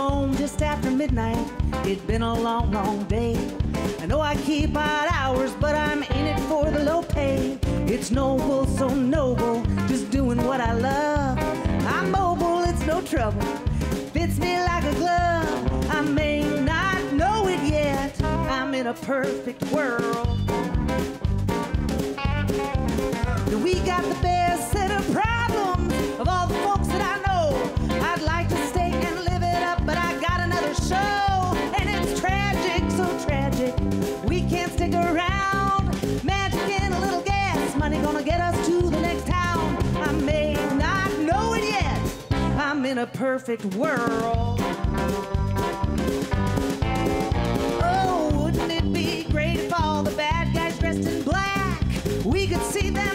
home just after midnight. It's been a long, long day. I know I keep odd hours, but I'm in it for the low pay. It's noble, so noble, just doing what I love. I'm mobile, it's no trouble. Fits me like a glove. I may not know it yet. I'm in a perfect world. We got the best get us to the next town. I may not know it yet. I'm in a perfect world. Oh, wouldn't it be great if all the bad guys dressed in black? We could see them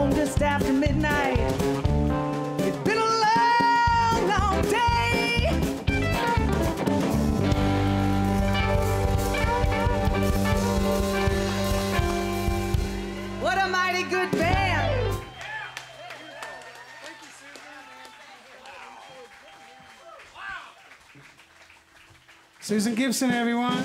home just after midnight. It's been a long, long day. What a mighty good band. Susan Gibson, everyone.